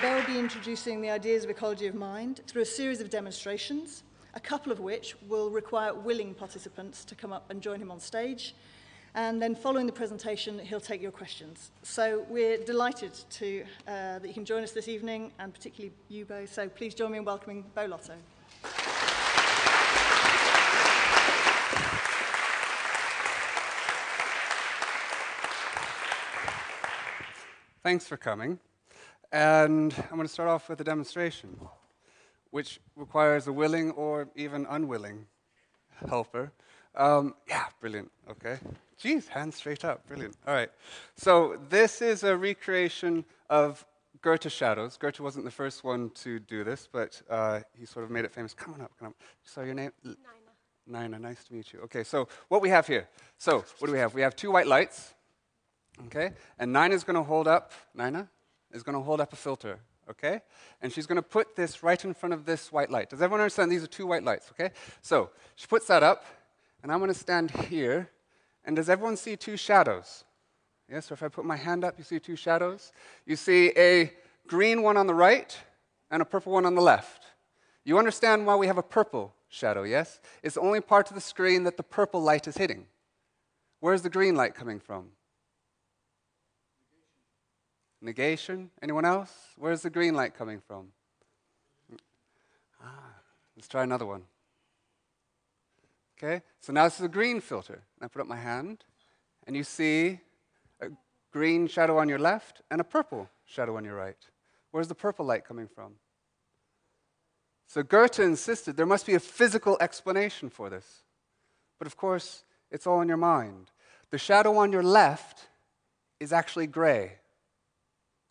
They'll be introducing the ideas of ecology of mind through a series of demonstrations, a couple of which will require willing participants to come up and join him on stage. And then following the presentation, he'll take your questions. So we're delighted to, uh, that you can join us this evening, and particularly you, Beau. So please join me in welcoming Beau Lotto. Thanks for coming. And I'm going to start off with a demonstration, which requires a willing or even unwilling helper. Um, yeah, brilliant. Okay. Geez, hands straight up. Brilliant. All right. So this is a recreation of Goethe shadows. Goethe wasn't the first one to do this, but uh, he sort of made it famous. Come on up. Come on. Sorry, your name? Nina. Nina, nice to meet you. Okay, so what we have here. So what do we have? We have two white lights. Okay, and Nina's going to hold up. Nina, is going to hold up a filter, okay? And she's going to put this right in front of this white light. Does everyone understand? These are two white lights, okay? So she puts that up, and I'm going to stand here. And does everyone see two shadows? Yes, so if I put my hand up, you see two shadows? You see a green one on the right and a purple one on the left. You understand why we have a purple shadow, yes? It's the only part of the screen that the purple light is hitting. Where's the green light coming from? Negation? Anyone else? Where's the green light coming from? Ah, let's try another one. Okay, so now this is a green filter. And I put up my hand, and you see a green shadow on your left and a purple shadow on your right. Where's the purple light coming from? So Goethe insisted there must be a physical explanation for this. But of course, it's all in your mind. The shadow on your left is actually gray.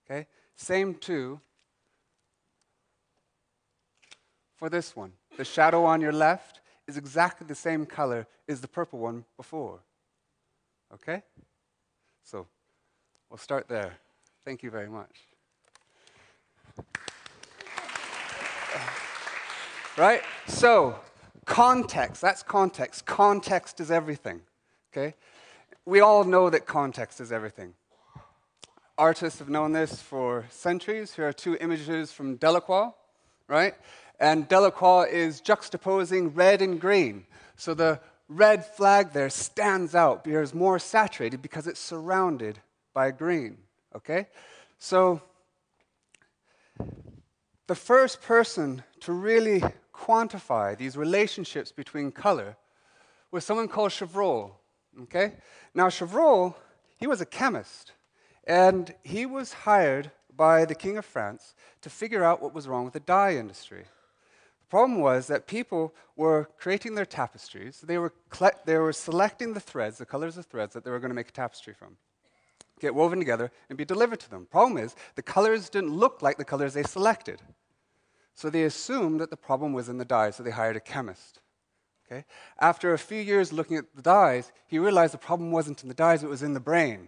Okay? Same too for this one. The shadow on your left is exactly the same color as the purple one before. Okay? So we'll start there. Thank you very much. Right? So, context, that's context. Context is everything. Okay? We all know that context is everything. Artists have known this for centuries. Here are two images from Delacroix, right? And Delacroix is juxtaposing red and green. So the red flag there stands out, because more saturated because it's surrounded by green, okay? So the first person to really quantify these relationships between color was someone called Chevreul, okay? Now, Chevreul, he was a chemist. And he was hired by the King of France to figure out what was wrong with the dye industry. The problem was that people were creating their tapestries, they were, they were selecting the threads, the colors of threads that they were going to make a tapestry from, get woven together, and be delivered to them. Problem is, the colors didn't look like the colors they selected. So they assumed that the problem was in the dye, so they hired a chemist. Okay? After a few years looking at the dyes, he realized the problem wasn't in the dyes, it was in the brain.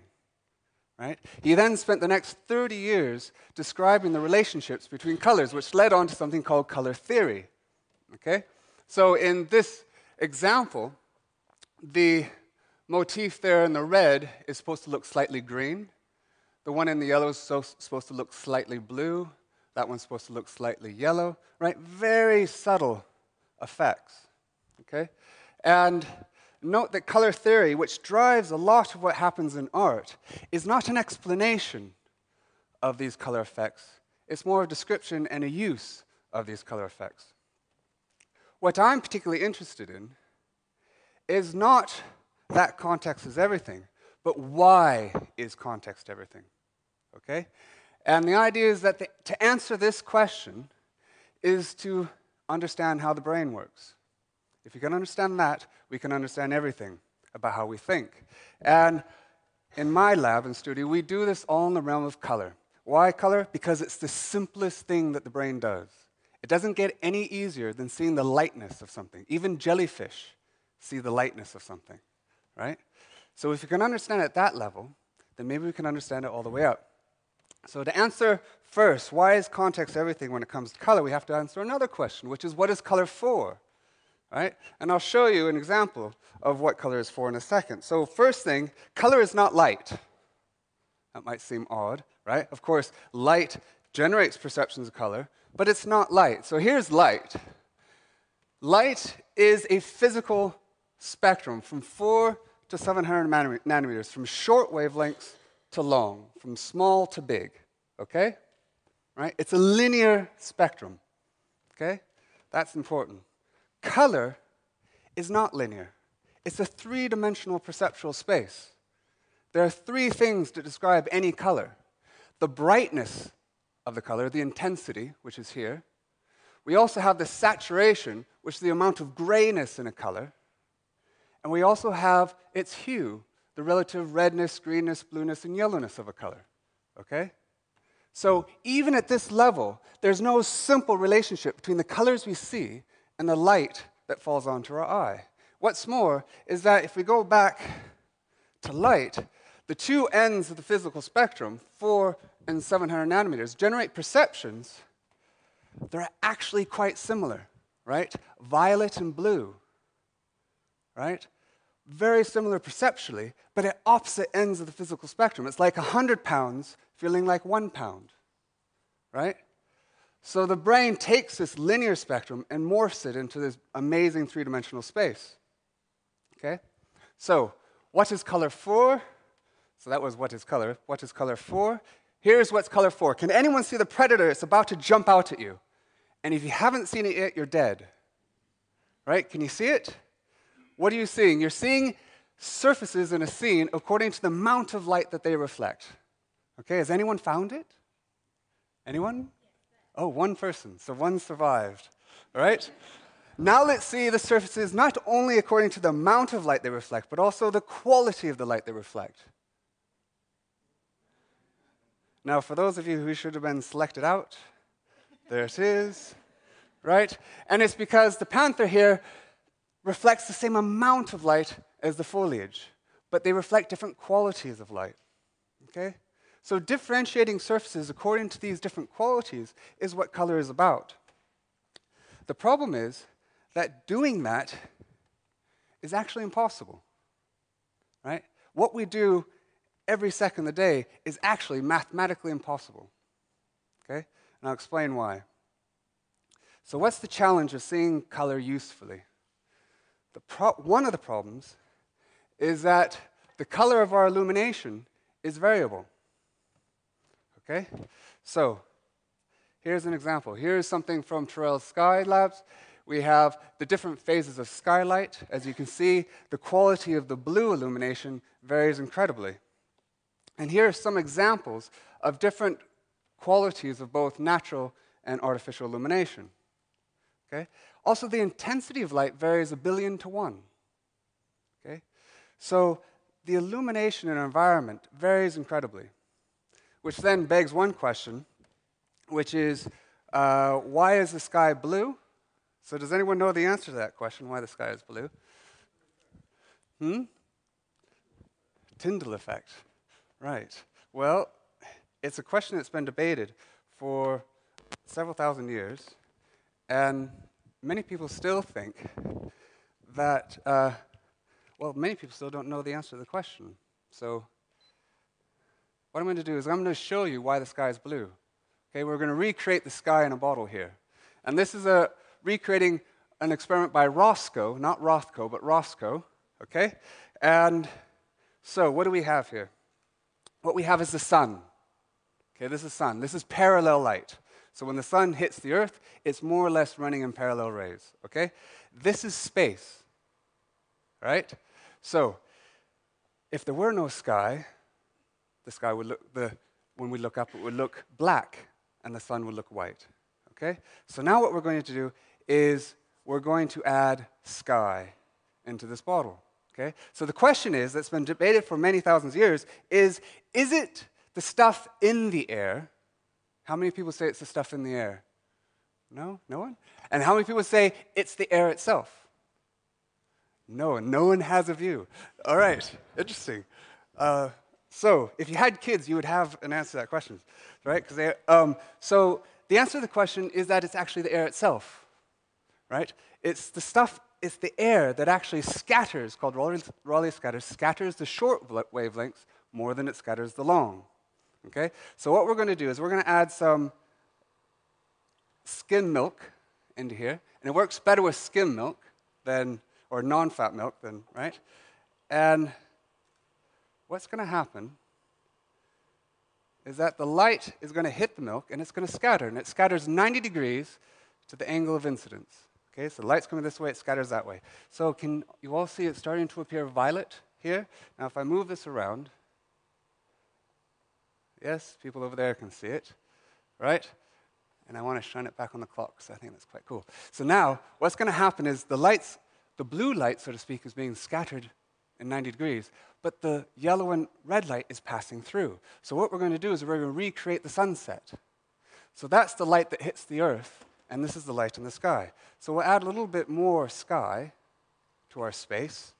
Right? He then spent the next 30 years describing the relationships between colors, which led on to something called color theory. Okay? So in this example, the motif there in the red is supposed to look slightly green. The one in the yellow is so, supposed to look slightly blue. That one's supposed to look slightly yellow, right? Very subtle effects. Okay? And Note that color theory, which drives a lot of what happens in art, is not an explanation of these color effects. It's more a description and a use of these color effects. What I'm particularly interested in is not that context is everything, but why is context everything? Okay? And the idea is that the, to answer this question is to understand how the brain works. If you can understand that, we can understand everything about how we think. And in my lab and studio, we do this all in the realm of color. Why color? Because it's the simplest thing that the brain does. It doesn't get any easier than seeing the lightness of something. Even jellyfish see the lightness of something, right? So if you can understand at that level, then maybe we can understand it all the way up. So, to answer first, why is context everything when it comes to color, we have to answer another question, which is what is color for? Right? And I'll show you an example of what color is for in a second. So, first thing, color is not light. That might seem odd, right? Of course, light generates perceptions of color, but it's not light. So, here's light light is a physical spectrum from 4 to 700 nanometers, from short wavelengths to long, from small to big. Okay? Right? It's a linear spectrum. Okay? That's important. Color is not linear, it's a three dimensional perceptual space. There are three things to describe any color the brightness of the color, the intensity, which is here. We also have the saturation, which is the amount of grayness in a color. And we also have its hue, the relative redness, greenness, blueness, and yellowness of a color. Okay? So even at this level, there's no simple relationship between the colors we see and the light that falls onto our eye. What's more is that if we go back to light, the two ends of the physical spectrum, 4 and 700 nanometers, generate perceptions that are actually quite similar, right? Violet and blue, right? Very similar perceptually, but at opposite ends of the physical spectrum. It's like 100 pounds feeling like one pound, right? So the brain takes this linear spectrum and morphs it into this amazing three dimensional space. Okay? So, what is color for? So that was what is color. What is color for? Here's what's color for. Can anyone see the predator? It's about to jump out at you. And if you haven't seen it yet, you're dead. Right? Can you see it? What are you seeing? You're seeing surfaces in a scene according to the amount of light that they reflect. Okay, has anyone found it? Anyone? Oh, one person. So one survived. All right? Now let's see the surfaces not only according to the amount of light they reflect, but also the quality of the light they reflect. Now, for those of you who should have been selected out, there it is, right? And it's because the panther here reflects the same amount of light as the foliage, but they reflect different qualities of light. Okay? So, differentiating surfaces according to these different qualities is what color is about. The problem is that doing that is actually impossible. Right? What we do every second of the day is actually mathematically impossible. Okay? And I'll explain why. So, what's the challenge of seeing color usefully? One of the problems is that the color of our illumination is variable. Okay? So, here's an example. Here's something from Terrell Sky Labs. We have the different phases of skylight. As you can see, the quality of the blue illumination varies incredibly. And here are some examples of different qualities of both natural and artificial illumination. Okay? Also, the intensity of light varies a billion to one. Okay? So, the illumination in our environment varies incredibly. Which then begs one question, which is uh, why is the sky blue? So, does anyone know the answer to that question, why the sky is blue? Hmm? Tyndall effect. Right. Well, it's a question that's been debated for several thousand years, and many people still think that, uh, well, many people still don't know the answer to the question. So, what I'm going to do is I'm going to show you why the sky is blue. Okay, we're going to recreate the sky in a bottle here. And this is a recreating an experiment by Roscoe, not Rothko, but Roscoe. Okay? And so, what do we have here? What we have is the sun. Okay, this is sun. This is parallel light. So when the sun hits the earth, it's more or less running in parallel rays. Okay? This is space. Right? So, if there were no sky, the sky would look, the, when we look up, it would look black and the sun would look white. Okay? So now what we're going to do is we're going to add sky into this bottle. Okay? So the question is, that's been debated for many thousands of years, is is it the stuff in the air? How many people say it's the stuff in the air? No? No one? And how many people say it's the air itself? No, no one has a view. All right, interesting. Uh, So, if you had kids, you would have an answer to that question, right? Because um, so the answer to the question is that it's actually the air itself, right? It's the stuff, it's the air that actually scatters, called Rayleigh, scatters, scatters the short wavelengths more than it scatters the long. Okay? So what we're going to do is we're going to add some skim milk into here, and it works better with skim milk than, or non-fat milk than, right? And what's going to happen is that the light is going to hit the milk and it's going to scatter, and it scatters 90 degrees to the angle of incidence. Okay, so the light's coming this way, it scatters that way. So can you all see it starting to appear violet here? Now if I move this around, yes, people over there can see it, right? And I want to shine it back on the clock because I think that's quite cool. So now what's going to happen is the lights, the blue light, so to speak, is being scattered in 90 degrees, but the yellow and red light is passing through. So what we're going to do is we're going to recreate the sunset. So that's the light that hits the earth, and this is the light in the sky. So we'll add a little bit more sky to our space.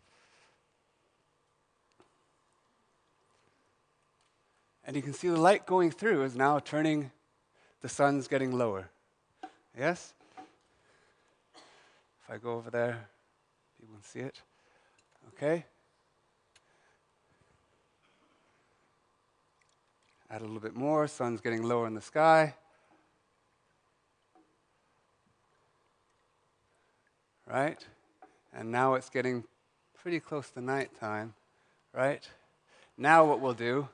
And you can see the light going through is now turning, the sun's getting lower. Yes? If I go over there, people can see it. Okay? Add a little bit more, sun's getting lower in the sky. Right? And now it's getting pretty close to nighttime, right? Now what we'll do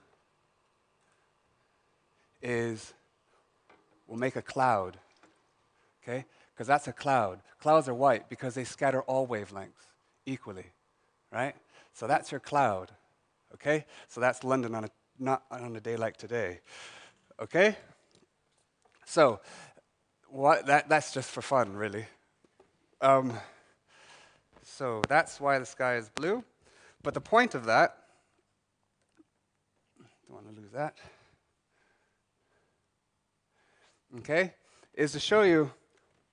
is we'll make a cloud, okay? Because that's a cloud. Clouds are white because they scatter all wavelengths equally, right? So that's your cloud, okay? So that's London on a not on a day like today. Okay? So, what, that, that's just for fun, really. Um, so, that's why the sky is blue. But the point of that, don't want to lose that, okay, is to show you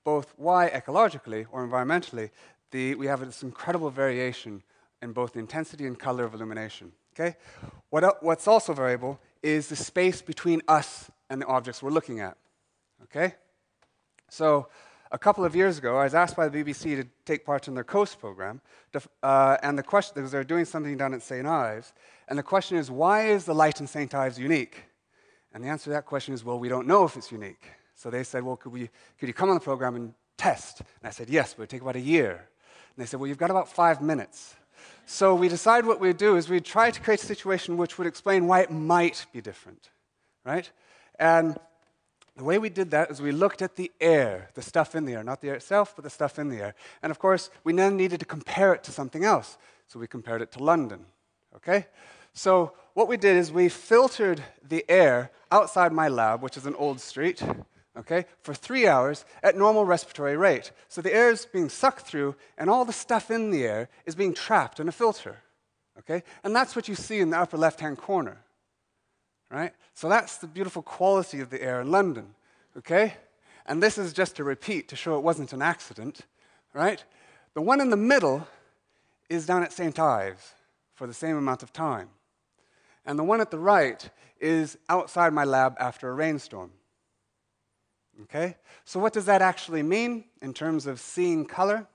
both why ecologically or environmentally the, we have this incredible variation in both the intensity and color of illumination. Okay? What, what's also variable is the space between us and the objects we're looking at. Okay? So, a couple of years ago, I was asked by the BBC to take part in their COAST program, uh, and the question, because they're doing something down at St. Ives, and the question is, why is the light in St. Ives unique? And the answer to that question is, well, we don't know if it's unique. So they said, well, could, we, could you come on the program and test? And I said, yes, but it would take about a year. And they said, well, you've got about five minutes. So we decided what we'd do is we'd try to create a situation which would explain why it might be different, right? And the way we did that is we looked at the air, the stuff in the air, not the air itself, but the stuff in the air. And of course, we then needed to compare it to something else. So we compared it to London, okay? So what we did is we filtered the air outside my lab, which is an old street, okay, for three hours at normal respiratory rate. So the air is being sucked through, and all the stuff in the air is being trapped in a filter, okay? And that's what you see in the upper left hand corner, right? So that's the beautiful quality of the air in London, okay? And this is just a repeat to show it wasn't an accident, right? The one in the middle is down at St. Ives for the same amount of time. And the one at the right is outside my lab after a rainstorm. Okay? So, what does that actually mean in terms of seeing color?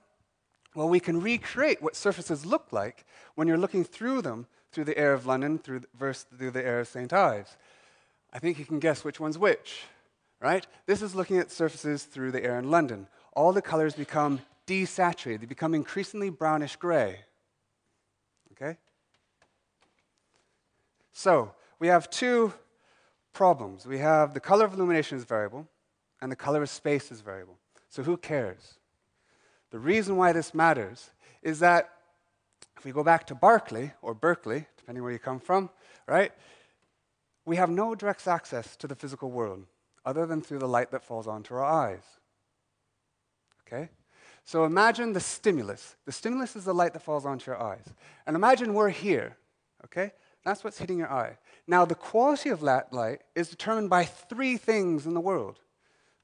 Well, we can recreate what surfaces look like when you're looking through them through the air of London through versus through the air of St. Ives. I think you can guess which one's which, right? This is looking at surfaces through the air in London. All the colors become desaturated, they become increasingly brownish gray. Okay? So, we have two problems. We have the color of illumination is variable, and the color of space is variable. So who cares? The reason why this matters is that if we go back to Berkeley, or Berkeley, depending where you come from, right, we have no direct access to the physical world other than through the light that falls onto our eyes. Okay? So imagine the stimulus. The stimulus is the light that falls onto your eyes. And imagine we're here, okay? That's what's hitting your eye. Now, the quality of that light is determined by three things in the world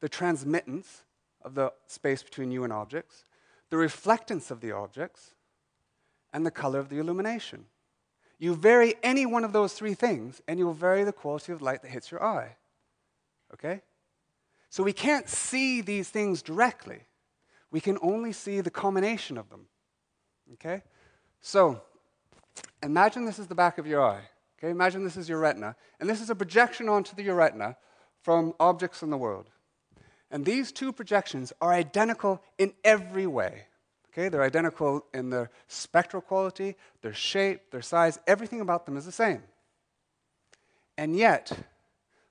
the transmittance of the space between you and objects, the reflectance of the objects, and the color of the illumination. You vary any one of those three things, and you'll vary the quality of light that hits your eye. Okay? So we can't see these things directly. We can only see the combination of them. Okay? So, imagine this is the back of your eye. Okay? Imagine this is your retina, and this is a projection onto the, retina from objects in the world. And these two projections are identical in every way. Okay, they're identical in their spectral quality, their shape, their size, everything about them is the same. And yet,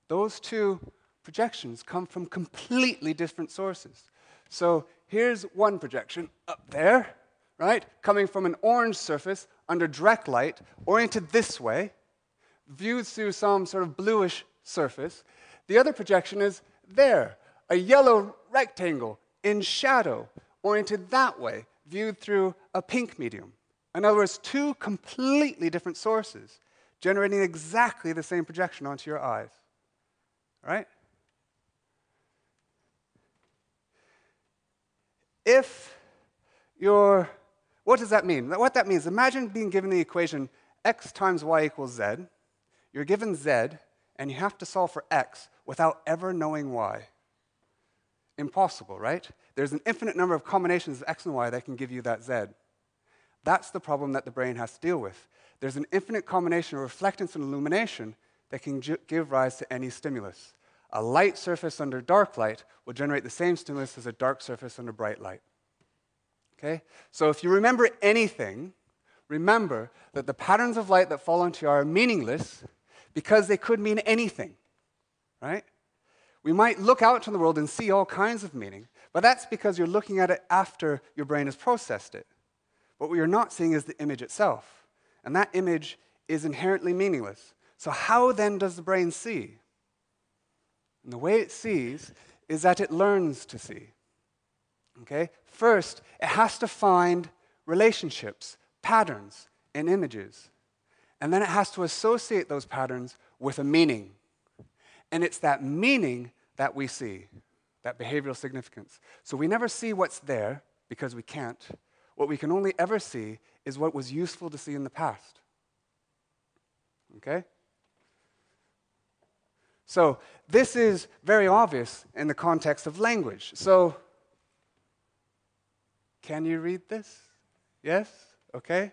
those two projections come from completely different sources. So here's one projection up there, right? Coming from an orange surface under direct light, oriented this way, viewed through some sort of bluish surface. The other projection is there, a yellow rectangle in shadow, oriented that way, viewed through a pink medium. In other words, two completely different sources generating exactly the same projection onto your eyes. Right? If you're, what does that mean? What that means, imagine being given the equation x times y equals z. You're given z, and you have to solve for x without ever knowing why. Impossible, right? There's an infinite number of combinations of x and y that can give you that z. That's the problem that the brain has to deal with. There's an infinite combination of reflectance and illumination that can give rise to any stimulus. A light surface under dark light will generate the same stimulus as a dark surface under bright light. Okay? So if you remember anything, remember that the patterns of light that fall onto you are meaningless because they could mean anything. Right? We might look out in the world and see all kinds of meaning, but that's because you're looking at it after your brain has processed it. What we are not seeing is the image itself, and that image is inherently meaningless. So, how then does the brain see? And the way it sees is that it learns to see. Okay? First, it has to find relationships, patterns in images. And then it has to associate those patterns with a meaning. And it's that meaning that we see, that behavioral significance. So we never see what's there because we can't. What we can only ever see is what was useful to see in the past. Okay? So this is very obvious in the context of language. So, can you read this? Yes? Okay?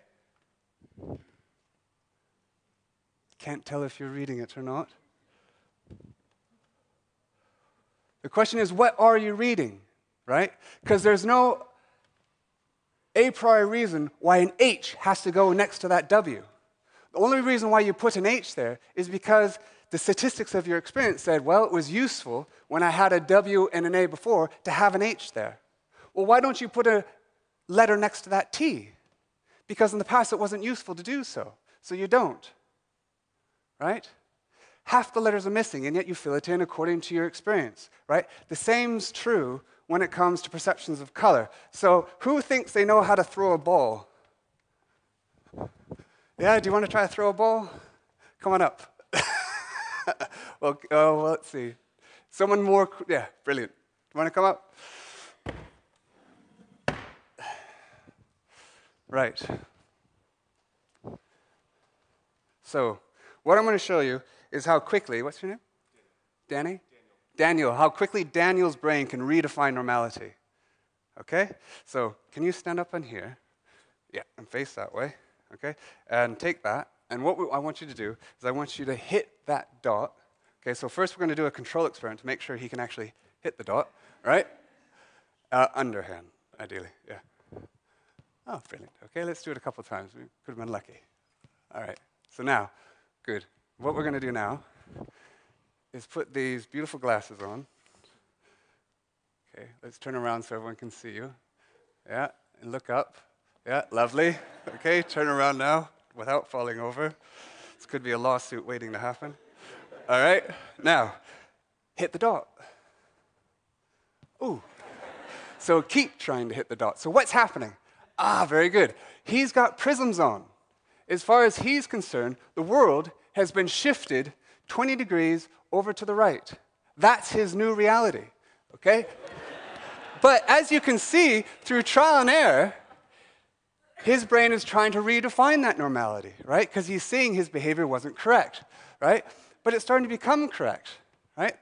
Can't tell if you're reading it or not. The question is, what are you reading? Right? Because there's no a priori reason why an H has to go next to that W. The only reason why you put an H there is because the statistics of your experience said, well, it was useful when I had a W and an A before to have an H there. Well, why don't you put a letter next to that T? Because in the past it wasn't useful to do so. So you don't. Right? Half the letters are missing, and yet you fill it in according to your experience, right? The same's true when it comes to perceptions of color. So, who thinks they know how to throw a ball? Yeah, do you want to try to throw a ball? Come on up. well, oh, let's see. Someone more, yeah, brilliant. You want to come up? Right. So, what I'm going to show you is how quickly, what's your name? Danny? Daniel. Daniel, how quickly Daniel's brain can redefine normality. Okay? So, can you stand up on here? Yeah, and face that way. Okay? And take that. And what I want you to do is I want you to hit that dot. Okay, so first we're going to do a control experiment to make sure he can actually hit the dot, right? Uh, underhand, ideally, yeah. Oh, brilliant. Okay, let's do it a couple times. We could have been lucky. All right, so now, good. What we're going to do now is put these beautiful glasses on. Okay, let's turn around so everyone can see you. Yeah, and look up. Yeah, lovely. Okay, turn around now without falling over. This could be a lawsuit waiting to happen. All right, now hit the dot. Ooh. So keep trying to hit the dot. So what's happening? Ah, very good. He's got prisms on. As far as he's concerned, the world has been shifted 20 degrees over to the right. That's his new reality, okay? but as you can see through trial and error, his brain is trying to redefine that normality, right? Because he's seeing his behavior wasn't correct, right? But it's starting to become correct, right?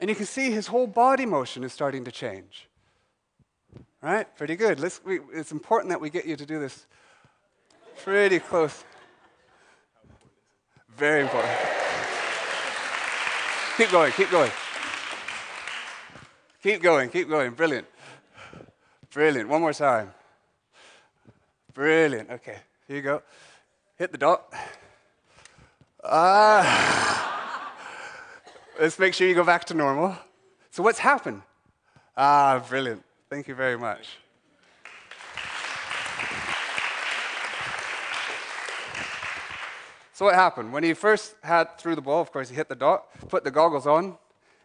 And you can see his whole body motion is starting to change. Right? Pretty good. We, it's important that we get you to do this pretty close. Very important. keep going, keep going. Keep going, keep going. Brilliant. Brilliant. One more time. Brilliant. Okay, here you go. Hit the dot. Ah. Let's make sure you go back to normal. So, what's happened? Ah, brilliant. Thank you very much. So what happened? When he first had threw the ball, of course, he hit the dot, put the goggles on,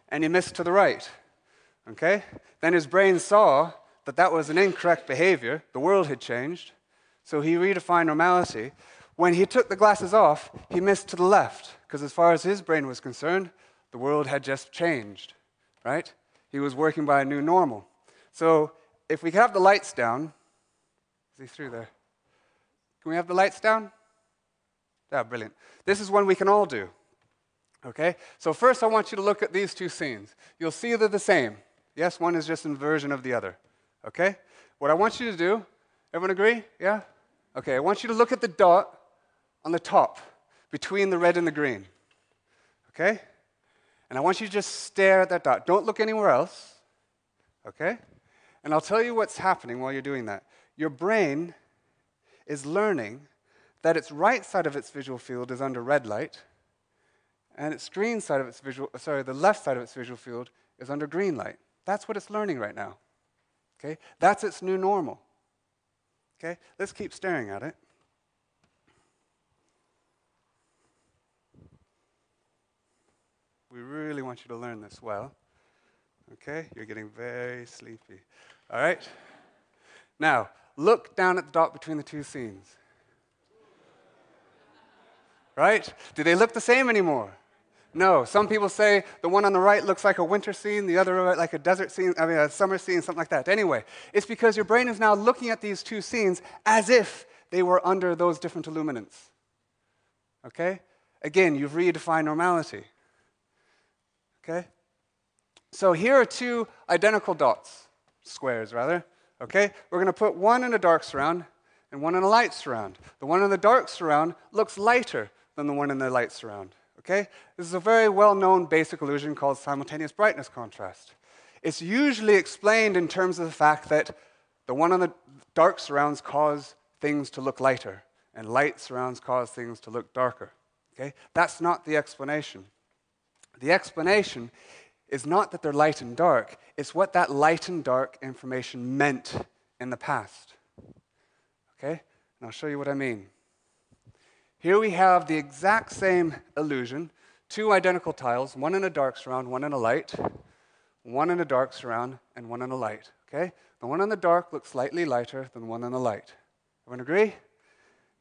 and he missed to the right. Okay? Then his brain saw that that was an incorrect behavior. The world had changed. So he redefined normality. When he took the glasses off, he missed to the left, because as far as his brain was concerned, the world had just changed, right? He was working by a new normal. So if we could have the lights down, is he through there? Can we have the lights down? Yeah, brilliant. This is one we can all do. Okay? So first I want you to look at these two scenes. You'll see they're the same. Yes, one is just inversion of the other. Okay? What I want you to do, everyone agree? Yeah? Okay, I want you to look at the dot on the top between the red and the green. Okay? And I want you to just stare at that dot. Don't look anywhere else. Okay? And I'll tell you what's happening while you're doing that. Your brain is learning that its right side of its visual field is under red light, and its green side of its visual, sorry, the left side of its visual field is under green light. That's what it's learning right now. Okay? That's its new normal. Okay? Let's keep staring at it. We really want you to learn this well. Okay? You're getting very sleepy. All right? Now, look down at the dot between the two scenes. Right? Do they look the same anymore? No. Some people say the one on the right looks like a winter scene, the other like a desert scene, I mean, a summer scene, something like that. Anyway, it's because your brain is now looking at these two scenes as if they were under those different illuminants. Okay? Again, you've redefined normality. Okay? So here are two identical dots, squares rather. Okay? We're going to put one in a dark surround and one in a light surround. The one in the dark surround looks lighter than the one in the light surround. Okay? This is a very well known basic illusion called simultaneous brightness contrast. It's usually explained in terms of the fact that the one on the dark surrounds cause things to look lighter, and light surrounds cause things to look darker. Okay? That's not the explanation. The explanation is not that they're light and dark, it's what that light and dark information meant in the past. Okay? And I'll show you what I mean. Here we have the exact same illusion two identical tiles, one in a dark surround, one in a light, one in a dark surround, and one in a light. Okay? The one in the dark looks slightly lighter than one in the light. Everyone agree?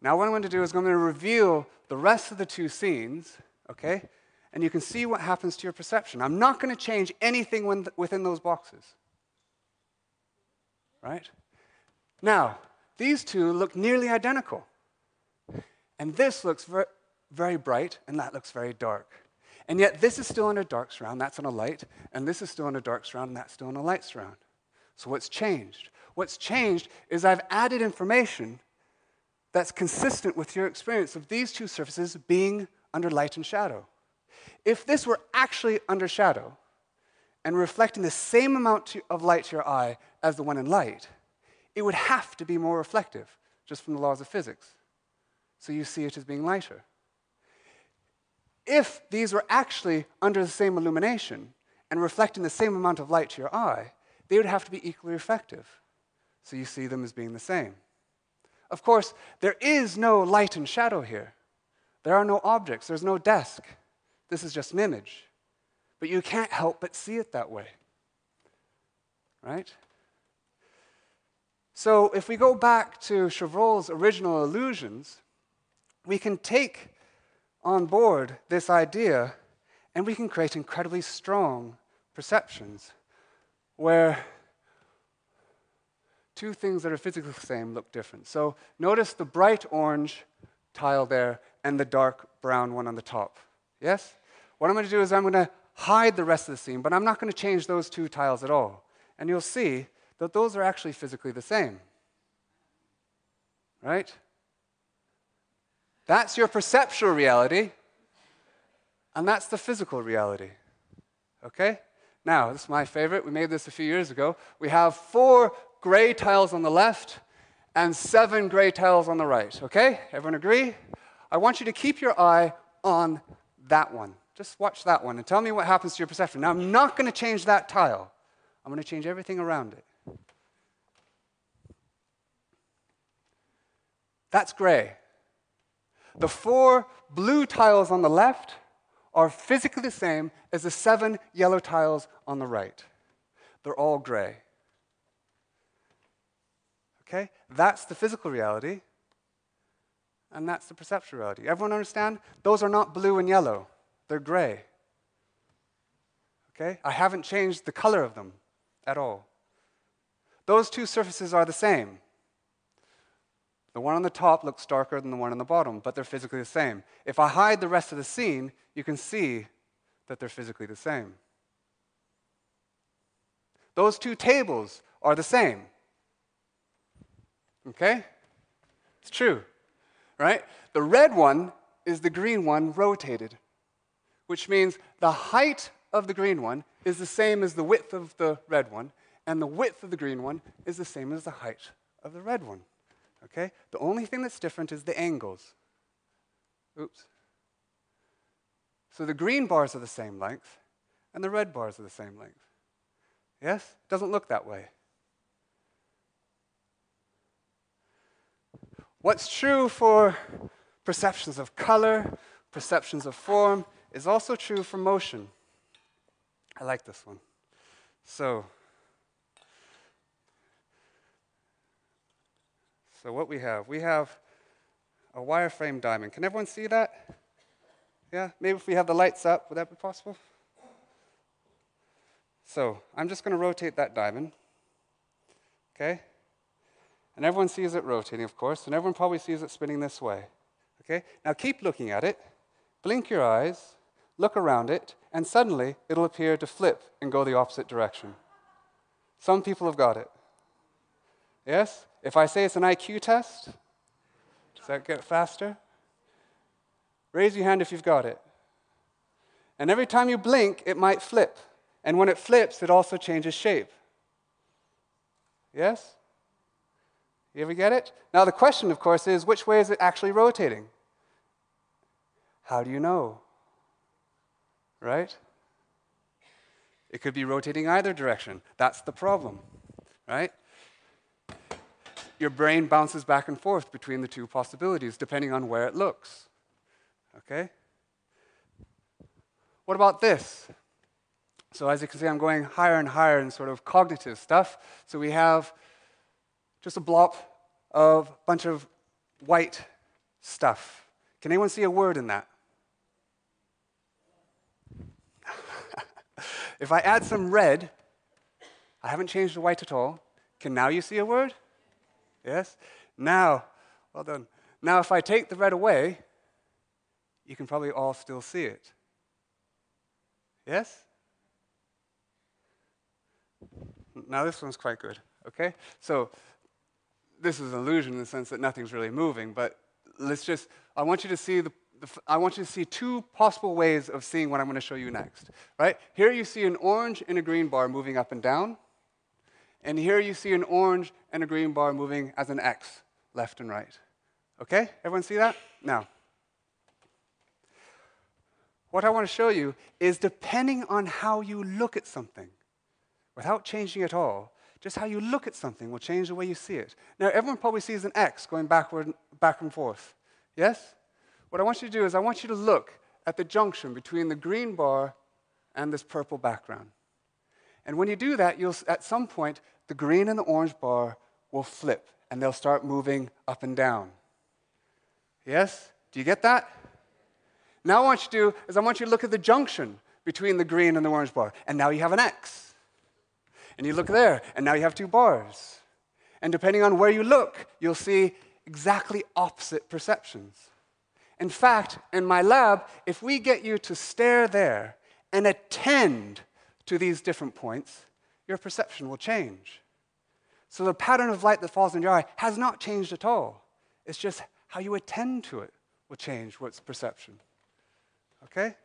Now, what I'm going to do is I'm going to reveal the rest of the two scenes, okay? and you can see what happens to your perception. I'm not going to change anything within those boxes. Right? Now, these two look nearly identical. And this looks very, very bright, and that looks very dark. And yet, this is still in a dark surround, that's on a light, and this is still in a dark surround, and that's still on a light surround. So, what's changed? What's changed is I've added information that's consistent with your experience of these two surfaces being under light and shadow. If this were actually under shadow and reflecting the same amount of light to your eye as the one in light, it would have to be more reflective, just from the laws of physics. So you see it as being lighter. If these were actually under the same illumination and reflecting the same amount of light to your eye, they would have to be equally reflective. So you see them as being the same. Of course, there is no light and shadow here. There are no objects, there's no desk. This is just an image. But you can't help but see it that way. Right? So if we go back to Chevreul's original illusions, we can take on board this idea and we can create incredibly strong perceptions where two things that are physically the same look different. So notice the bright orange tile there and the dark brown one on the top. Yes? What I'm going to do is I'm going to hide the rest of the scene, but I'm not going to change those two tiles at all. And you'll see that those are actually physically the same. Right? That's your perceptual reality, and that's the physical reality. Okay? Now, this is my favorite. We made this a few years ago. We have four gray tiles on the left and seven gray tiles on the right. Okay? Everyone agree? I want you to keep your eye on that one. Just watch that one and tell me what happens to your perception. Now, I'm not going to change that tile, I'm going to change everything around it. That's gray. The four blue tiles on the left are physically the same as the seven yellow tiles on the right. They're all gray. Okay? That's the physical reality, and that's the perceptual reality. Everyone understand? Those are not blue and yellow, they're gray. Okay? I haven't changed the color of them at all. Those two surfaces are the same. The one on the top looks darker than the one on the bottom, but they're physically the same. If I hide the rest of the scene, you can see that they're physically the same. Those two tables are the same. Okay? It's true, right? The red one is the green one rotated, which means the height of the green one is the same as the width of the red one, and the width of the green one is the same as the height of the red one. Okay? The only thing that's different is the angles. Oops. So the green bars are the same length, and the red bars are the same length. Yes? Doesn't look that way. What's true for perceptions of color, perceptions of form, is also true for motion. I like this one. So, So what we have, we have a wireframe diamond. Can everyone see that? Yeah, maybe if we have the lights up, would that be possible? So I'm just going to rotate that diamond. Okay? And everyone sees it rotating, of course, and everyone probably sees it spinning this way. Okay? Now keep looking at it, blink your eyes, look around it, and suddenly it'll appear to flip and go the opposite direction. Some people have got it. Yes? If I say it's an IQ test, does that get faster? Raise your hand if you've got it. And every time you blink, it might flip. And when it flips, it also changes shape. Yes? You ever get it? Now, the question, of course, is which way is it actually rotating? How do you know? Right? It could be rotating either direction. That's the problem, right? Your brain bounces back and forth between the two possibilities, depending on where it looks. Okay? What about this? So, as you can see, I'm going higher and higher in sort of cognitive stuff. So, we have just a blob of a bunch of white stuff. Can anyone see a word in that? if I add some red, I haven't changed the white at all. Can now you see a word? Yes? Now, well done. Now, if I take the red away, you can probably all still see it. Yes? Now, this one's quite good, okay? So, this is an illusion in the sense that nothing's really moving, but let's just, I want you to see the, the, I want you to see two possible ways of seeing what I'm going to show you next, right? Here you see an orange and a green bar moving up and down. And here you see an orange and a green bar moving as an X, left and right. Okay? Everyone see that? Now, what I want to show you is depending on how you look at something, without changing at all, just how you look at something will change the way you see it. Now, everyone probably sees an X going backward, back and forth. Yes? What I want you to do is I want you to look at the junction between the green bar and this purple background. And when you do that, you'll, at some point, the green and the orange bar will flip and they'll start moving up and down. Yes? Do you get that? Now, what I want you to do is I want you to look at the junction between the green and the orange bar. And now you have an X. And you look there, and now you have two bars. And depending on where you look, you'll see exactly opposite perceptions. In fact, in my lab, if we get you to stare there and attend to these different points, your perception will change. So the pattern of light that falls in your eye has not changed at all. It's just how you attend to it will change what's perception. Okay?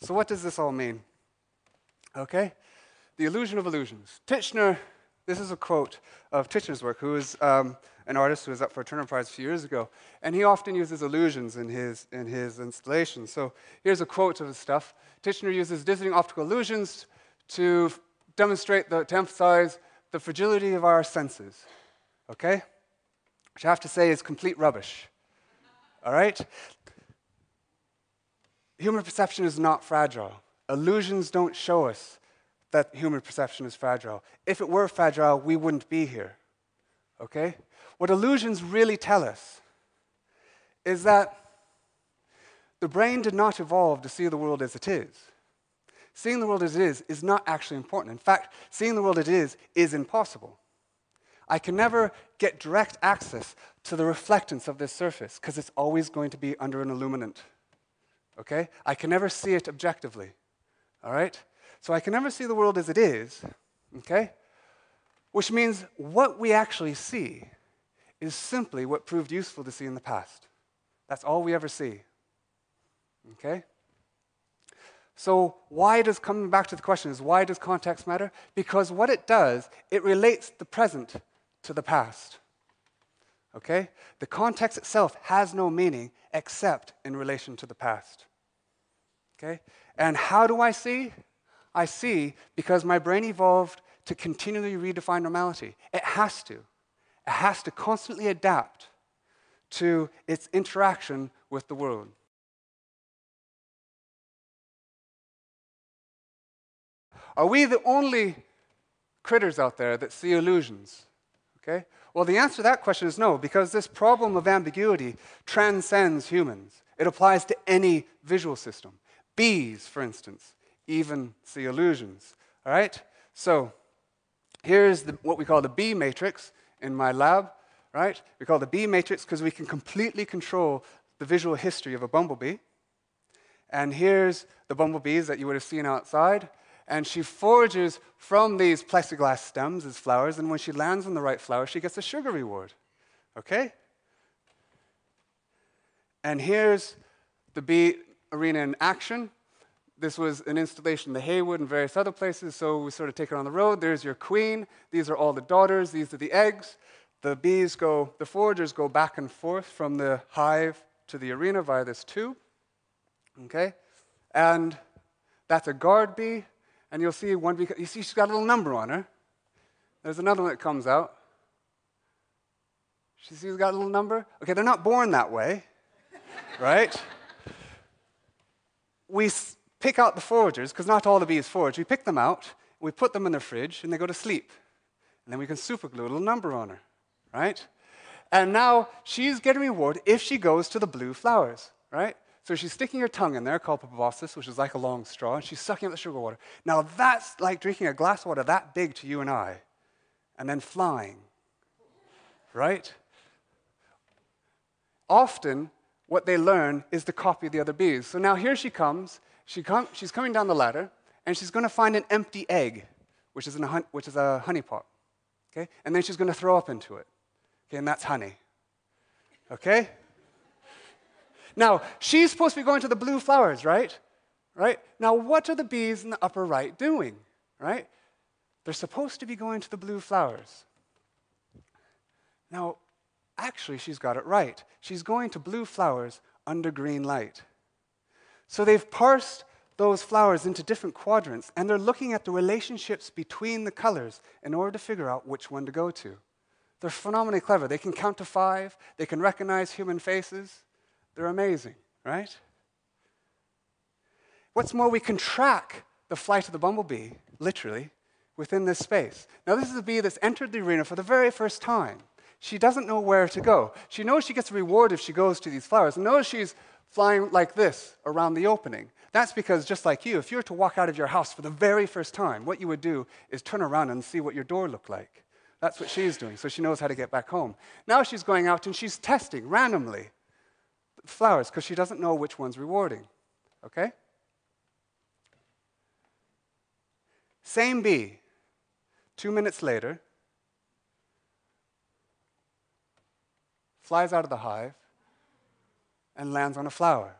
So, what does this all mean? Okay? The illusion of illusions. Titchener, this is a quote of Titchener's work, who is um, an artist who was up for a Turner Prize a few years ago, and he often uses illusions in his, in his installations. So, here's a quote of his stuff. Titchener uses dizzying optical illusions to demonstrate, the, to emphasize the fragility of our senses. Okay? Which I have to say is complete rubbish. All right? Human perception is not fragile. Illusions don't show us that human perception is fragile. If it were fragile, we wouldn't be here. Okay? What illusions really tell us is that the brain did not evolve to see the world as it is. Seeing the world as it is is not actually important. In fact, seeing the world as it is is impossible. I can never get direct access to the reflectance of this surface because it's always going to be under an illuminant. Okay? I can never see it objectively. All right? So I can never see the world as it is. Okay? Which means what we actually see is simply what proved useful to see in the past. That's all we ever see. Okay? So, why does, coming back to the question, is why does context matter? Because what it does, it relates the present to the past. Okay? The context itself has no meaning except in relation to the past. Okay? And how do I see? I see because my brain evolved to continually redefine normality. It has to. It has to constantly adapt to its interaction with the world. Are we the only critters out there that see illusions? Okay? Well, the answer to that question is no, because this problem of ambiguity transcends humans. It applies to any visual system. Bees, for instance, even see illusions. All right? So, here's the, what we call the B matrix in my lab, right? We call the B matrix because we can completely control the visual history of a bumblebee. And here's the bumblebees that you would have seen outside and she forages from these plexiglass stems as flowers, and when she lands on the right flower, she gets a sugar reward. Okay? And here's the bee arena in action. This was an installation in the Hayward and various other places, so we sort of take it on the road. There's your queen. These are all the daughters. These are the eggs. The bees go, the foragers go back and forth from the hive to the arena via this tube. Okay? And that's a guard bee. And you'll see one, bee, you see she's got a little number on her. There's another one that comes out. She sees got a little number. Okay, they're not born that way, right? We pick out the foragers, because not all the bees forage. We pick them out, we put them in the fridge, and they go to sleep. And then we can superglue a little number on her, right? And now she's getting reward if she goes to the blue flowers, right? So she's sticking her tongue in there, called proboscis, which is like a long straw, and she's sucking up the sugar water. Now that's like drinking a glass of water that big to you and I, and then flying. Right? Often, what they learn is to copy the other bees. So now here she comes. She she's coming down the ladder, and she's going to find an empty egg, which is, a, which is a honey pot. Okay? And then she's going to throw up into it. Okay? And that's honey. Okay? Now, she's supposed to be going to the blue flowers, right? Right? Now, what are the bees in the upper right doing? Right? They're supposed to be going to the blue flowers. Now, actually, she's got it right. She's going to blue flowers under green light. So they've parsed those flowers into different quadrants, and they're looking at the relationships between the colors in order to figure out which one to go to. They're phenomenally clever. They can count to five, they can recognize human faces. They're amazing, right? What's more, we can track the flight of the bumblebee, literally, within this space. Now, this is a bee that's entered the arena for the very first time. She doesn't know where to go. She knows she gets a reward if she goes to these flowers. And knows she's flying like this around the opening. That's because, just like you, if you were to walk out of your house for the very first time, what you would do is turn around and see what your door looked like. That's what she's doing, so she knows how to get back home. Now she's going out and she's testing randomly flowers because she doesn't know which one's rewarding. Okay? Same bee. Two minutes later, flies out of the hive and lands on a flower.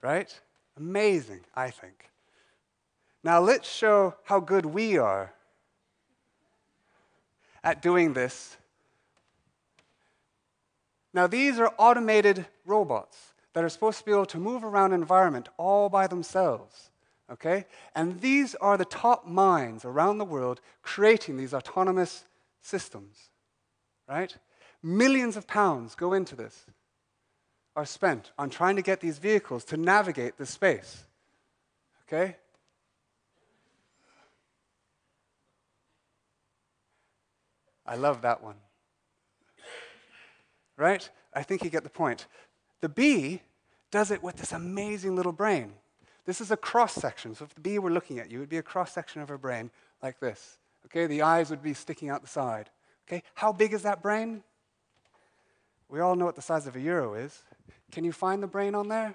Right? Amazing, I think. Now let's show how good we are at doing this. Now, these are automated robots that are supposed to be able to move around an environment all by themselves. Okay? And these are the top minds around the world creating these autonomous systems. Right? Millions of pounds go into this are spent on trying to get these vehicles to navigate the space. Okay? I love that one. Right? I think you get the point. The bee does it with this amazing little brain. This is a cross section. So if the bee were looking at you, it would be a cross section of her brain like this. Okay? The eyes would be sticking out the side. Okay? How big is that brain? We all know what the size of a euro is. Can you find the brain on there?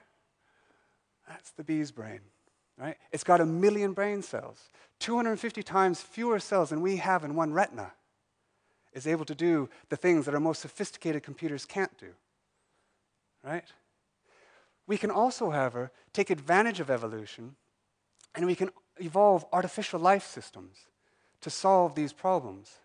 That's the bee's brain, right? It's got a million brain cells, 250 times fewer cells than we have in one retina. Is able to do the things that our most sophisticated computers can't do, right? We can also, however, take advantage of evolution and we can evolve artificial life systems to solve these problems.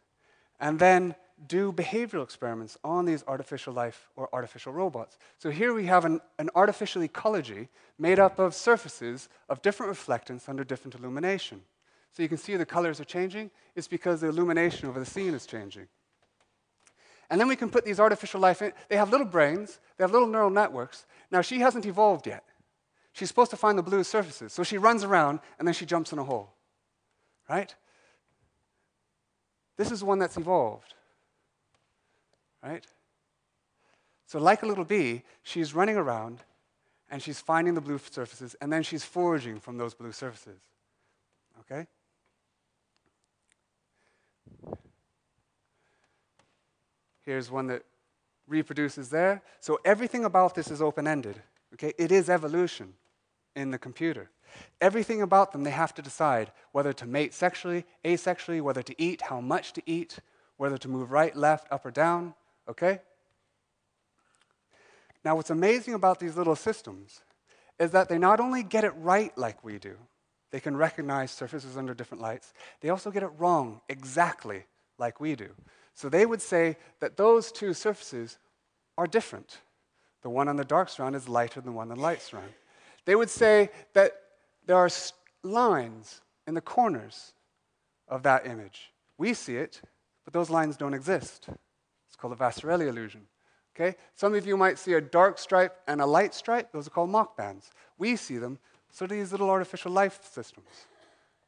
And then do behavioral experiments on these artificial life or artificial robots. So here we have an, an artificial ecology made up of surfaces of different reflectance under different illumination. So you can see the colors are changing. It's because the illumination over the scene is changing. And then we can put these artificial life in. They have little brains, they have little neural networks. Now, she hasn't evolved yet. She's supposed to find the blue surfaces. So she runs around and then she jumps in a hole. Right? This is one that's evolved right? So, like a little bee, she's running around and she's finding the blue surfaces and then she's foraging from those blue surfaces. Okay? Here's one that reproduces there. So, everything about this is open ended. Okay? It is evolution in the computer. Everything about them, they have to decide whether to mate sexually, asexually, whether to eat, how much to eat, whether to move right, left, up, or down. Okay? Now, what's amazing about these little systems is that they not only get it right like we do, they can recognize surfaces under different lights, they also get it wrong exactly like we do. So they would say that those two surfaces are different. The one on the dark surround is lighter than the one on the light surround. They would say that there are lines in the corners of that image. We see it, but those lines don't exist called the Vasarely illusion. Okay? Some of you might see a dark stripe and a light stripe. Those are called Mach bands. We see them. So do these little artificial life systems.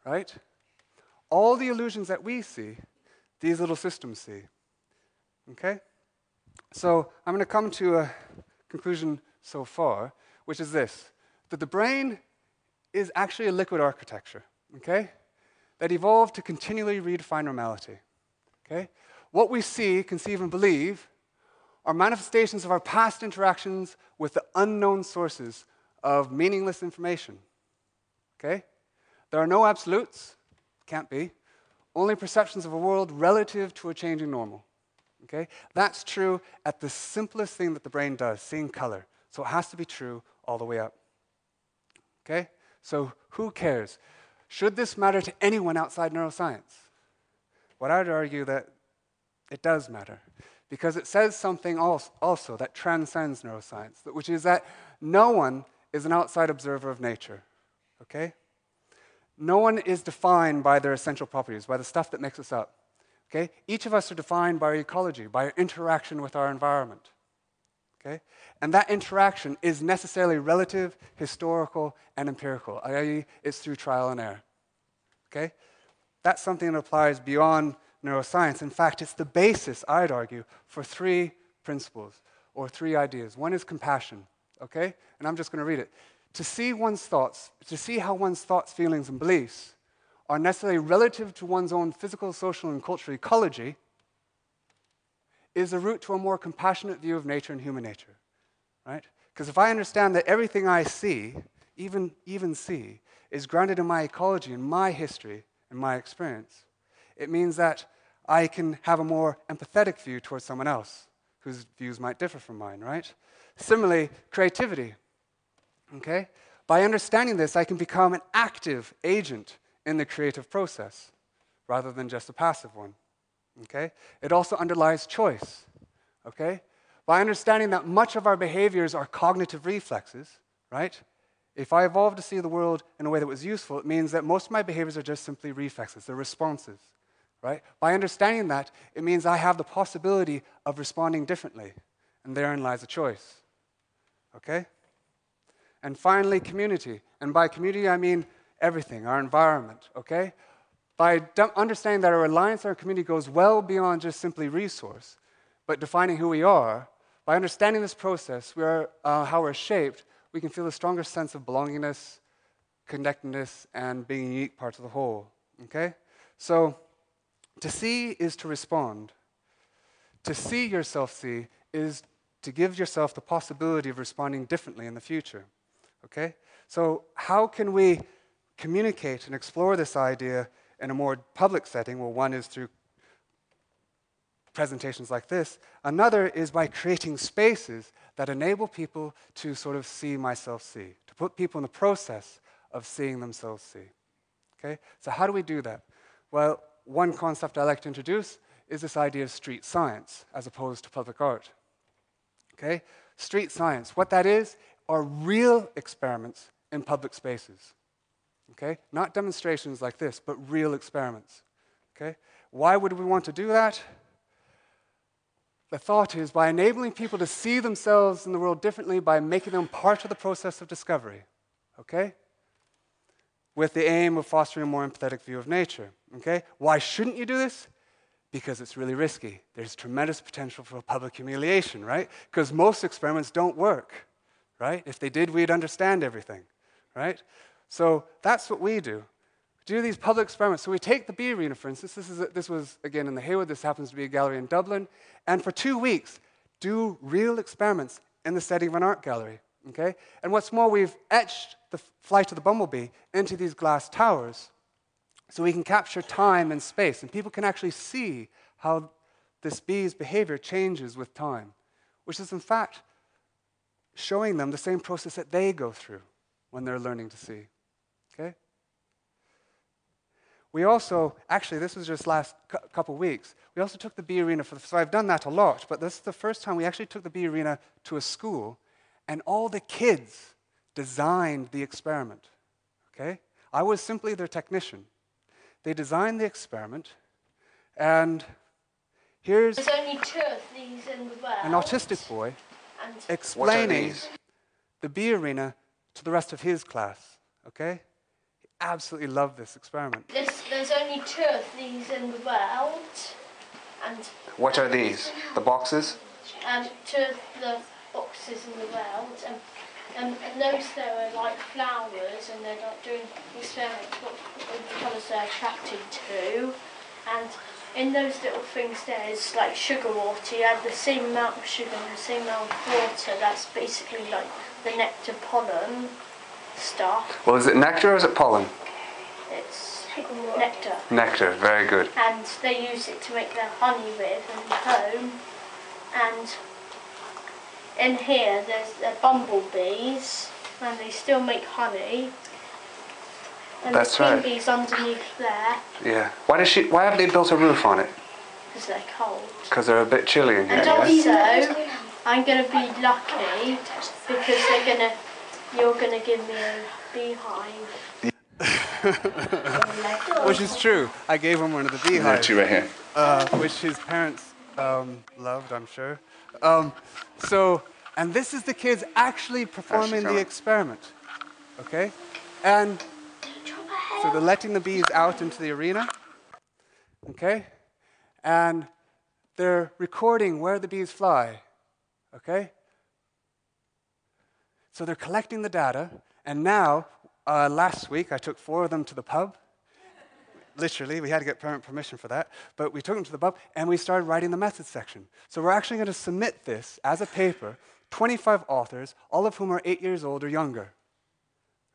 Right? All the illusions that we see, these little systems see. Okay? So I'm going to come to a conclusion so far, which is this that the brain is actually a liquid architecture, okay? That evolved to continually redefine normality. Okay? What we see, conceive, and believe are manifestations of our past interactions with the unknown sources of meaningless information. Okay? There are no absolutes, can't be, only perceptions of a world relative to a changing normal. Okay? That's true at the simplest thing that the brain does, seeing color. So it has to be true all the way up. Okay? So who cares? Should this matter to anyone outside neuroscience? What I'd argue that it does matter. Because it says something also that transcends neuroscience, which is that no one is an outside observer of nature. Okay? No one is defined by their essential properties, by the stuff that makes us up. Okay? Each of us are defined by our ecology, by our interaction with our environment. Okay? And that interaction is necessarily relative, historical, and empirical, i.e., it's through trial and error. Okay? That's something that applies beyond neuroscience. In fact, it's the basis, I'd argue, for three principles or three ideas. One is compassion, okay? And I'm just going to read it. to see one's thoughts, to see how one's thoughts, feelings, and beliefs are necessarily relative to one's own physical, social, and cultural ecology is a route to a more compassionate view of nature and human nature, right? Because if I understand that everything I see, even, even see, is grounded in my ecology and my history and my experience, it means that I can have a more empathetic view towards someone else whose views might differ from mine, right? Similarly, creativity. Okay? By understanding this, I can become an active agent in the creative process rather than just a passive one. Okay? It also underlies choice. Okay? By understanding that much of our behaviors are cognitive reflexes, right? If I evolved to see the world in a way that was useful, it means that most of my behaviors are just simply reflexes, they're responses, right? By understanding that, it means I have the possibility of responding differently, and therein lies a choice. Okay? And finally, community. And by community, I mean everything, our environment, okay? By understanding that our reliance on our community goes well beyond just simply resource, but defining who we are, by understanding this process, we are, uh, how we're shaped, we can feel a stronger sense of belongingness, connectedness, and being unique parts of the whole. Okay? So, to see is to respond. To see yourself see is to give yourself the possibility of responding differently in the future. Okay? So, how can we communicate and explore this idea in a more public setting? Well, one is through presentations like this. Another is by creating spaces that enable people to sort of see myself see, to put people in the process of seeing themselves see. Okay? So, how do we do that? Well, one concept I like to introduce is this idea of street science as opposed to public art. Okay? Street science, what that is, are real experiments in public spaces. Okay? Not demonstrations like this, but real experiments. Okay? Why would we want to do that? The thought is by enabling people to see themselves in the world differently, by making them part of the process of discovery. Okay? With the aim of fostering a more empathetic view of nature. Okay? Why shouldn't you do this? Because it's really risky. There's tremendous potential for public humiliation, right? Because most experiments don't work, right? If they did, we'd understand everything, right? So that's what we do. We do these public experiments. So we take the Bee Arena, for instance. This, is a, this was, again, in the Hayward. This happens to be a gallery in Dublin. And for two weeks, do real experiments in the setting of an art gallery. Okay? And what's more, we've etched the flight of the bumblebee into these glass towers so we can capture time and space. And people can actually see how this bee's behavior changes with time, which is, in fact, showing them the same process that they go through when they're learning to see. Okay? We also, actually, this was just last couple weeks, we also took the Bee Arena for, the, so I've done that a lot, but this is the first time we actually took the Bee Arena to a school, and all the kids designed the experiment. Okay? I was simply their technician. They designed the experiment, and here's There's only two of these in the world. an autistic boy And explaining the Bee Arena to the rest of his class. Okay? He absolutely loved this experiment. there's, there's only two of these in the world. And What are these? The boxes? um, two of the boxes in the world. And, and, and those there are like flowers and they're like doing experiments what the colours they're attracted to. And in those little things there's like sugar water. You have the same amount of sugar and the same amount of water. That's basically like the nectar pollen stuff. Well, is it nectar or is it pollen? It's nectar. Nectar, very good. And they use it to make their honey with and comb. And in here there's the bumblebees and they still make honey. And That's the queen right. bees underneath there Yeah. Why does she? Why have they built a roof on it? because they're cold. Because they're a bit chilly in here. And yeah? also, I'm gonna be lucky because they're gonna, you're gonna give me a beehive. Which is true. I gave him one of the There are beehives, two right here. uh, which his parents um, loved, I'm sure. Um, so, and this is the kids actually performing the experiment. Okay? And so they're letting the bees out into the arena. Okay? And they're recording where the bees fly. Okay? So they're collecting the data And now, uh, last week, I took four of them to the pub. Literally, we had to get parent permission for that. But we took them to the pub and we started writing the methods section. So we're actually going to submit this as a paper, 25 authors, all of whom are eight years old or younger.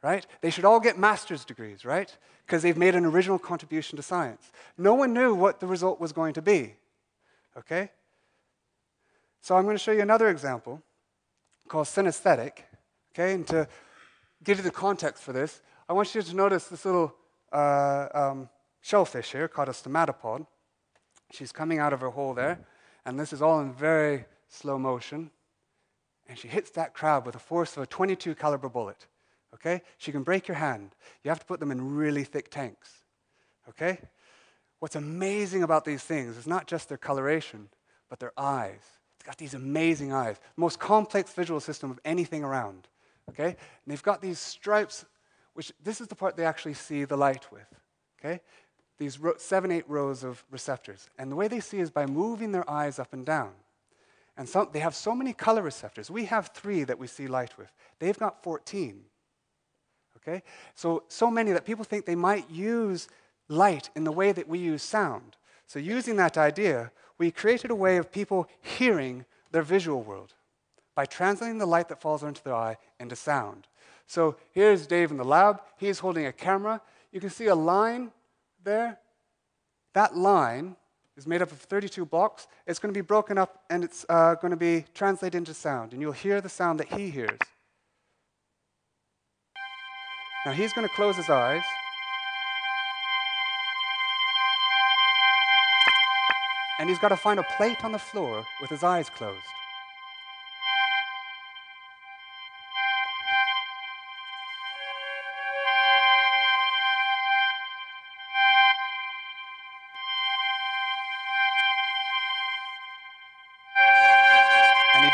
Right? They should all get master's degrees, right? Because they've made an original contribution to science. No one knew what the result was going to be. Okay? So I'm going to show you another example called synesthetic. Okay? And to give you the context for this, I want you to notice this little uh, um, shellfish here called a stomatopod. She's coming out of her hole there, and this is all in very slow motion. And she hits that crab with the force of a 22 caliber bullet. Okay? She can break your hand. You have to put them in really thick tanks. Okay? What's amazing about these things is not just their coloration, but their eyes. It's got these amazing eyes, most complex visual system of anything around. Okay? And they've got these stripes, which this is the part they actually see the light with. Okay? These seven, eight rows of receptors. And the way they see is by moving their eyes up and down. And they have so many color receptors. We have three that we see light with. They've got 14. Okay? So, so many that people think they might use light in the way that we use sound. So, using that idea, we created a way of people hearing their visual world by translating the light that falls onto their eye into sound. So, here's Dave in the lab. He's holding a camera. You can see a line there. That line is made up of 32 blocks. It's going to be broken up and it's uh, going to be translated into sound. And you'll hear the sound that he hears. Now he's going to close his eyes. And he's got to find a plate on the floor with his eyes closed.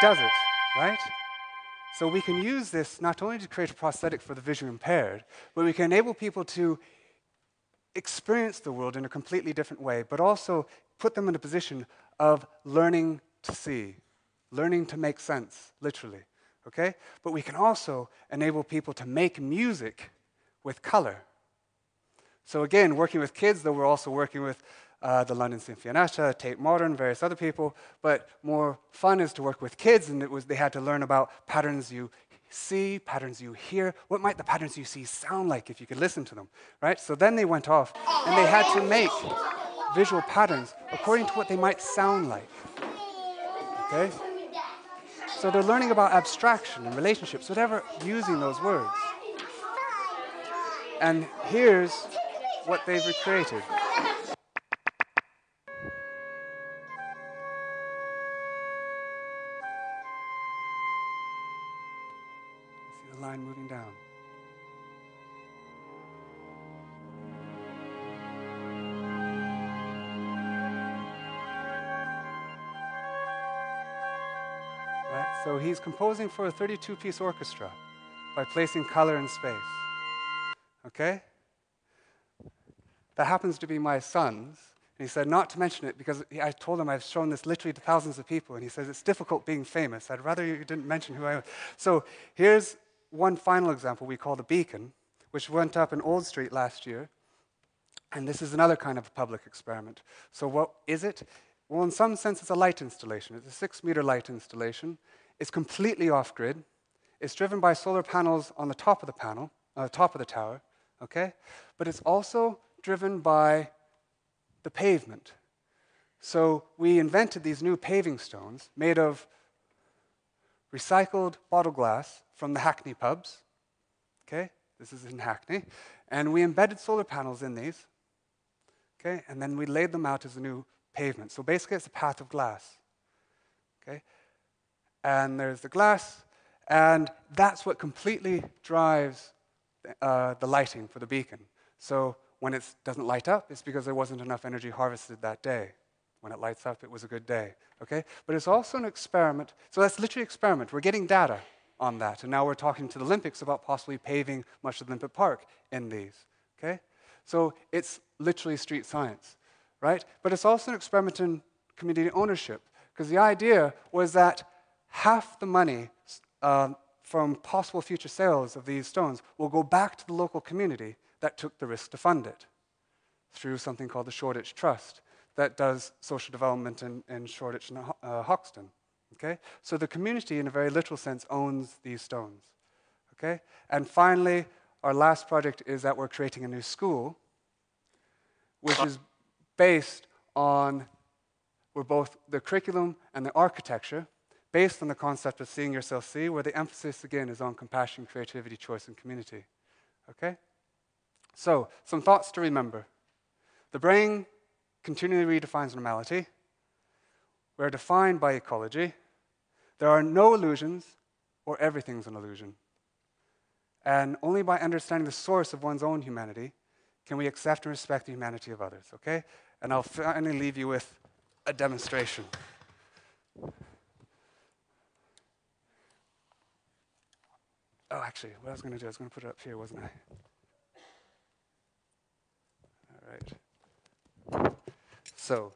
Does it, right? So we can use this not only to create a prosthetic for the visually impaired, but we can enable people to experience the world in a completely different way, but also put them in a position of learning to see, learning to make sense, literally. Okay? But we can also enable people to make music with color. So, again, working with kids, though we're also working with uh, the London Sinfonietta, Tate Modern, various other people. But more fun is to work with kids, and it was, they had to learn about patterns you see, patterns you hear. What might the patterns you see sound like if you could listen to them, right? So then they went off, and they had to make visual patterns according to what they might sound like. Okay? So they're learning about abstraction and relationships whatever, using those words. And here's what they've recreated. He's composing for a 32 piece orchestra by placing color in space. Okay? That happens to be my son's. And he said not to mention it because I told him I've shown this literally to thousands of people. And he says, It's difficult being famous. I'd rather you didn't mention who I am. So here's one final example we call the Beacon, which went up in Old Street last year. And this is another kind of public experiment. So, what is it? Well, in some sense, it's a light installation. It's a six meter light installation. It's completely off grid. It's driven by solar panels on the top of the panel, on the top of the tower, okay? But it's also driven by the pavement. So we invented these new paving stones made of recycled bottle glass from the Hackney pubs. Okay, this is in Hackney. And we embedded solar panels in these. Okay, and then we laid them out as a new pavement. So basically, it's a path of glass. Okay, and there's the glass, and that's what completely drives uh, the lighting for the beacon. So when it doesn't light up, it's because there wasn't enough energy harvested that day. When it lights up, it was a good day. Okay? But it's also an experiment. So that's literally experiment. We're getting data on that. And now we're talking to the Olympics about possibly paving much of Olympic Park in these. Okay? So it's literally street science, right? But it's also an experiment in community ownership. Because the idea was that half the money uh, from possible future sales of these stones will go back to the local community that took the risk to fund it through something called the Shoreditch Trust that does social development in, in Shoreditch and uh, Hoxton. Okay? So the community, in a very literal sense, owns these stones. Okay? And finally, our last project is that we're creating a new school, which is based on we're both the curriculum and the architecture, based on the concept of seeing yourself see, where the emphasis again is on compassion, creativity, choice, and community. Okay? So, some thoughts to remember. The brain continually redefines normality. We're defined by ecology. There are no illusions, or everything's an illusion. And only by understanding the source of one's own humanity can we accept and respect the humanity of others, okay? And I'll finally leave you with a demonstration. Oh, actually, what I was going to do, I was going to put it up here, wasn't I? All right. So,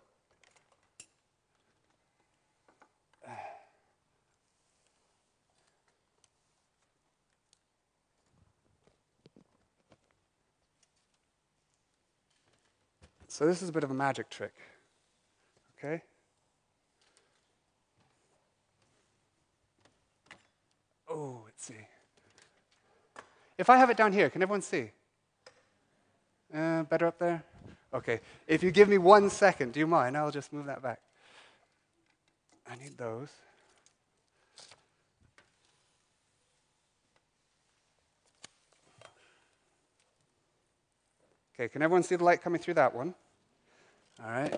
So this is a bit of a magic trick. Okay? Oh, let's see. If I have it down here, can everyone see? Uh, better up there? Okay. If you give me one second, do you mind? I'll just move that back. I need those. Okay, can everyone see the light coming through that one? All right.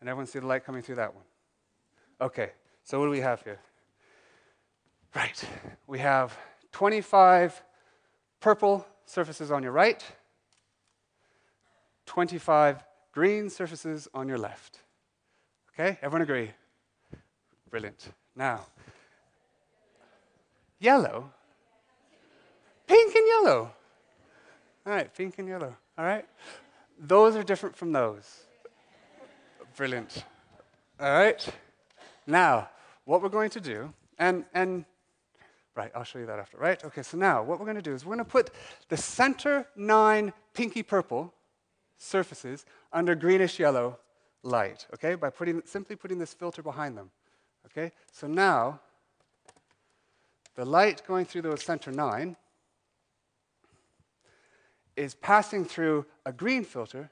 And everyone see the light coming through that one? Okay, so what do we have here? Right, we have 25 purple surfaces on your right, 25 green surfaces on your left. Okay, everyone agree? Brilliant. Now, yellow Pink and yellow. All right, pink and yellow. All right? Those are different from those. Brilliant. All right? Now, what we're going to do, and, and right, I'll show you that after, right? Okay, so now what we're going to do is we're going to put the center nine pinky purple surfaces under greenish yellow light, okay, by putting, simply putting this filter behind them. Okay, so now the light going through those center nine is passing through a green filter,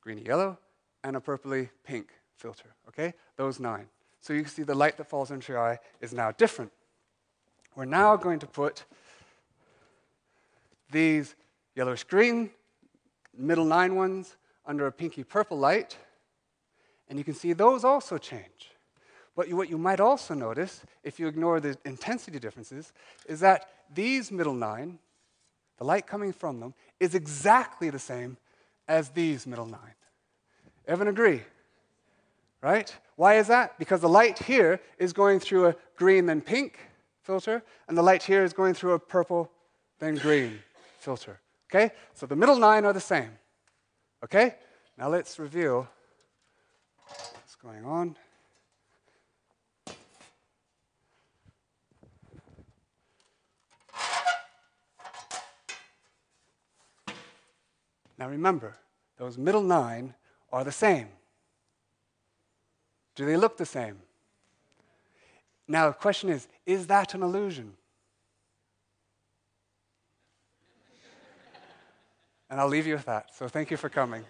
greeny yellow, and a purpley pink filter. Okay? Those nine. So you can see the light that falls into your eye is now different. We're now going to put these yellowish green, middle nine ones, under a pinky purple light, and you can see those also change. But what you might also notice, if you ignore the intensity differences, is that these middle nine the light coming from them, is exactly the same as these middle nine. Everyone agree? Right? Why is that? Because the light here is going through a green then pink filter, and the light here is going through a purple then green filter. Okay? So the middle nine are the same. Okay? Now let's reveal what's going on. Now remember, those middle nine are the same. Do they look the same? Now the question is is that an illusion? and I'll leave you with that. So thank you for coming.